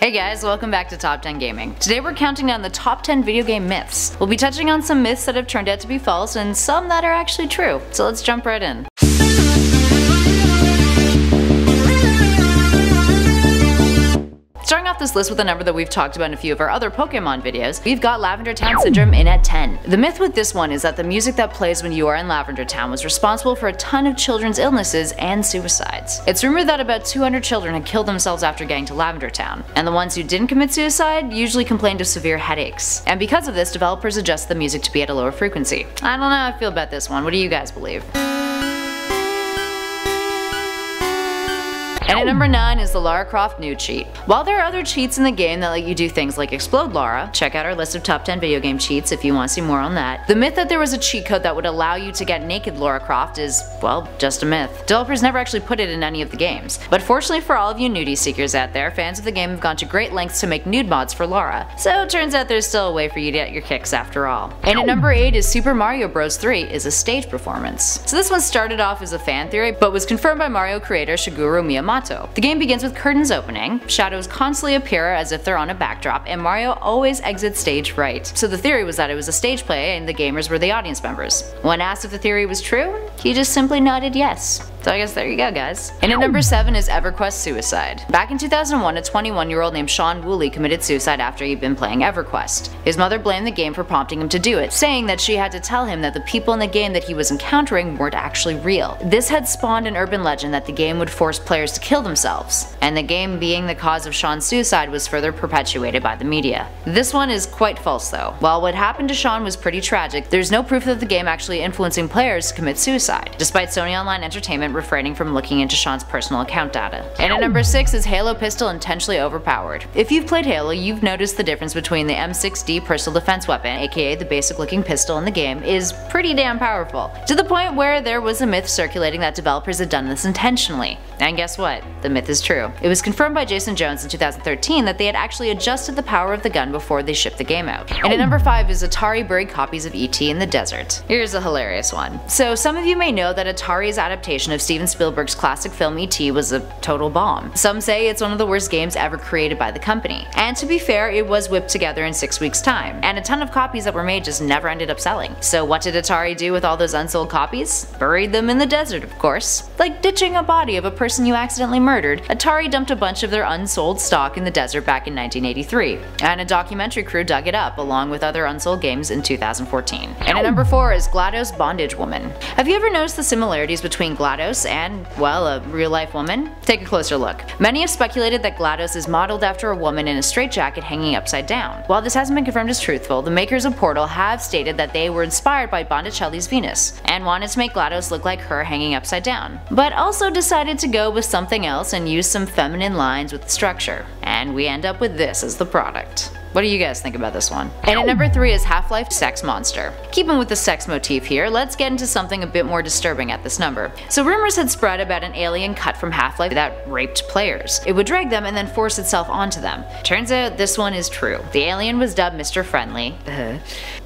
Hey guys, welcome back to Top 10 Gaming. Today we're counting down the top 10 video game myths. We'll be touching on some myths that have turned out to be false and some that are actually true. So let's jump right in. This list with a number that we've talked about in a few of our other Pokemon videos, we've got Lavender Town Syndrome in at 10. The myth with this one is that the music that plays when you are in Lavender Town was responsible for a ton of children's illnesses and suicides. It's rumored that about 200 children had killed themselves after getting to Lavender Town, and the ones who didn't commit suicide usually complained of severe headaches. And because of this, developers adjust the music to be at a lower frequency. I don't know how I feel about this one, what do you guys believe? And at number 9 is the Lara Croft nude cheat. While there are other cheats in the game that let you do things like explode Lara, check out our list of top 10 video game cheats if you want to see more on that, the myth that there was a cheat code that would allow you to get naked Lara Croft is, well, just a myth. Developers never actually put it in any of the games. But fortunately for all of you nudie seekers out there, fans of the game have gone to great lengths to make nude mods for Lara, so it turns out there's still a way for you to get your kicks after all. And at number 8 is Super Mario Bros. 3 is a stage performance. So this one started off as a fan theory, but was confirmed by Mario creator Shigeru Miyamoto the game begins with curtains opening, shadows constantly appear as if they're on a backdrop, and Mario always exits stage right. So the theory was that it was a stage play and the gamers were the audience members. When asked if the theory was true, he just simply nodded yes. So I guess there you go guys. And at number 7 is EverQuest Suicide. Back in 2001, a 21 year old named Shawn Woolley committed suicide after he'd been playing EverQuest. His mother blamed the game for prompting him to do it, saying that she had to tell him that the people in the game that he was encountering weren't actually real. This had spawned an urban legend that the game would force players to kill themselves, and the game being the cause of Shawn's suicide was further perpetuated by the media. This one is quite false though. While what happened to Shawn was pretty tragic, there's no proof that the game actually influencing players to commit suicide, despite Sony Online Entertainment refraining from looking into Shawn's personal account data. And at number 6 is Halo Pistol Intentionally Overpowered. If you've played Halo, you've noticed the difference between the M6D personal defense weapon, aka the basic looking pistol in the game, is pretty damn powerful. To the point where there was a myth circulating that developers had done this intentionally. And guess what? The myth is true. It was confirmed by Jason Jones in 2013 that they had actually adjusted the power of the gun before they shipped the game out. And at number 5 is Atari buried copies of E.T. in the desert. Here's a hilarious one. So some of you may know that Atari's adaptation of Steven Spielberg's classic film E.T. was a total bomb. Some say it's one of the worst games ever created by the company. And to be fair, it was whipped together in 6 weeks time, and a ton of copies that were made just never ended up selling. So what did Atari do with all those unsold copies? Buried them in the desert, of course. Like ditching a body of a person you accidentally murdered, Atari dumped a bunch of their unsold stock in the desert back in 1983, and a documentary crew dug it up along with other unsold games in 2014. And at number 4 is GLaDOS Bondage Woman. Have you ever noticed the similarities between GLaDOS and, well, well, a real life woman? Take a closer look. Many have speculated that GLaDOS is modeled after a woman in a straitjacket hanging upside down. While this hasn't been confirmed as truthful, the makers of Portal have stated that they were inspired by Botticelli's Venus, and wanted to make GLaDOS look like her hanging upside down, but also decided to go with something else and use some feminine lines with the structure. And we end up with this as the product. What do you guys think about this one? And at number 3 is Half-Life Sex Monster. Keeping with the sex motif here, let's get into something a bit more disturbing at this number. So rumors had spread about an alien cut from Half-Life that raped players. It would drag them and then force itself onto them. Turns out this one is true. The alien was dubbed Mr. Friendly. Uh-huh.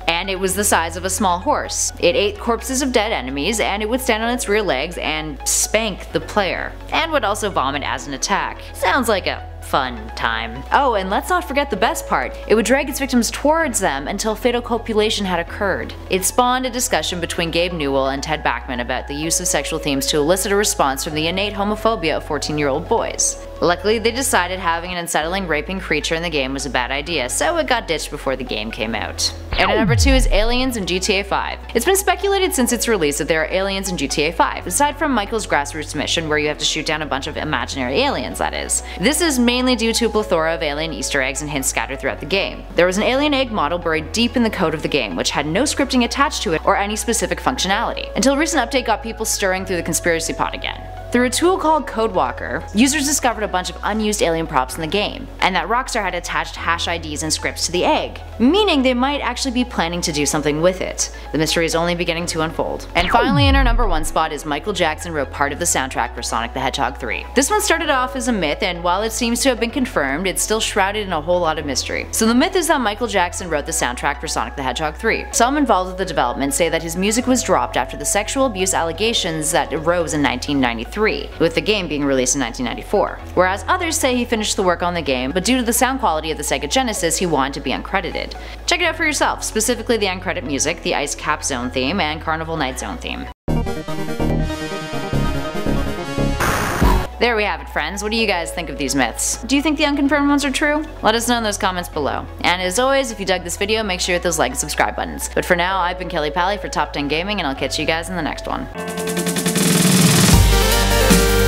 and it was the size of a small horse. It ate corpses of dead enemies, and it would stand on its rear legs and spank the player, and would also vomit as an attack. Sounds like a fun time. Oh, and let's not forget the best part. It would drag its victims towards them until fatal copulation had occurred. It spawned a discussion between Gabe Newell and Ted Backman about the use of sexual themes to elicit a response from the innate homophobia of 14 year old boys. Luckily, they decided having an unsettling raping creature in the game was a bad idea, so it got ditched before the game came out. And at number 2 is Aliens in GTA 5. It's been speculated since its release that there are aliens in GTA 5, aside from Michael's grassroots mission where you have to shoot down a bunch of imaginary aliens, that is. This is mainly due to a plethora of alien easter eggs and hints scattered throughout the game. There was an alien egg model buried deep in the code of the game, which had no scripting attached to it or any specific functionality, until a recent update got people stirring through the conspiracy pot again. Through a tool called Codewalker, users discovered a bunch of unused alien props in the game, and that Rockstar had attached hash IDs and scripts to the egg, meaning they might actually be planning to do something with it. The mystery is only beginning to unfold. And finally in our number one spot is Michael Jackson wrote part of the soundtrack for Sonic the Hedgehog 3. This one started off as a myth, and while it seems to have been confirmed, it's still shrouded in a whole lot of mystery. So the myth is that Michael Jackson wrote the soundtrack for Sonic the Hedgehog 3. Some involved with the development say that his music was dropped after the sexual abuse allegations that arose in 1993 1993, with the game being released in 1994. Whereas others say he finished the work on the game, but due to the sound quality of the Sega Genesis, he wanted to be uncredited. Check it out for yourself, specifically the end credit music, the Ice Cap Zone theme, and Carnival Night Zone theme. There we have it friends, what do you guys think of these myths? Do you think the unconfirmed ones are true? Let us know in those comments below. And as always, if you dug this video, make sure you hit those like and subscribe buttons. But for now, I've been Kelly Paoli for Top 10 Gaming and I'll catch you guys in the next one. Thank you.